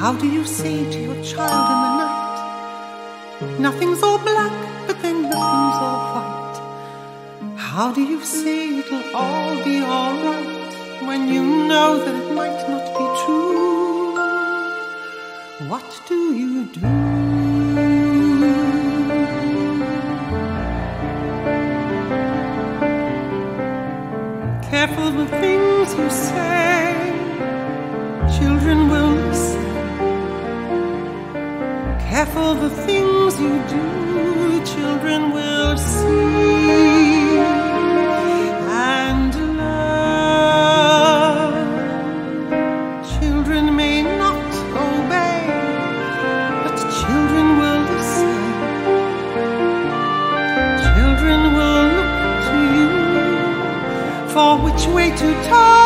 How do you say to your child in the night, Nothing's all black, but then nothing's all white? How do you say it'll all be alright when you know that it might not be true? What do you do? Careful the things you say, children will listen. Careful the things you do, children will see and learn. Children may not obey, but children will listen. Children will look to you for which way to turn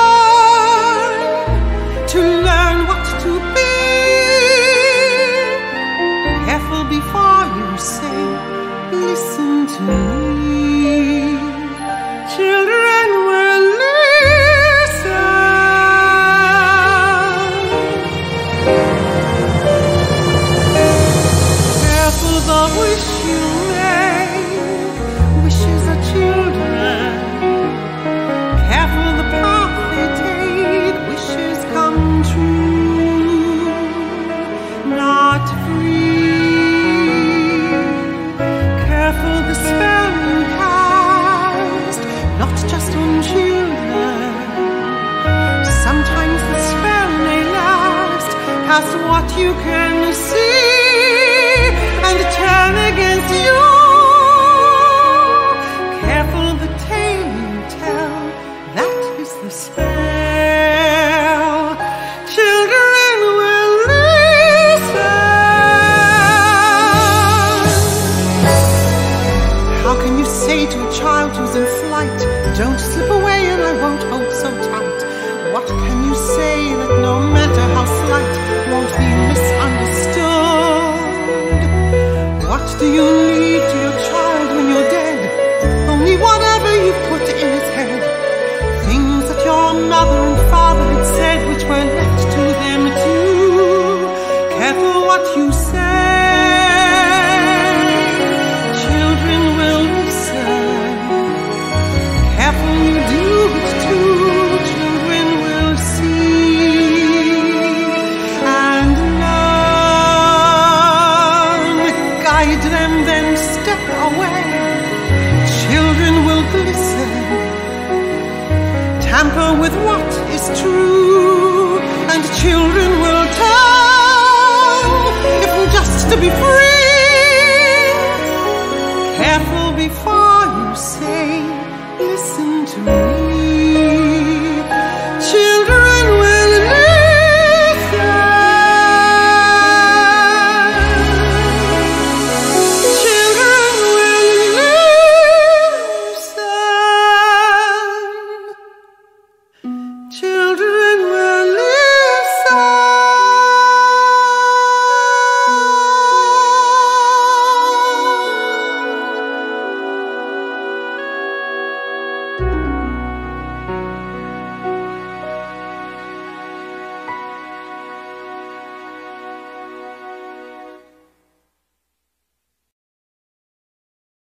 you can see and turn against you. Careful the tale you tell, that is the spell. Don't slip away and I won't hold so tight? What can you say that no matter how slight won't be misunderstood? What do you leave to your child when you're dead? Only whatever you've put in his head. Things that your mother and father had said which were left to them too. Careful what you Guide them, then step away. Children will glisten. Tamper with what is true.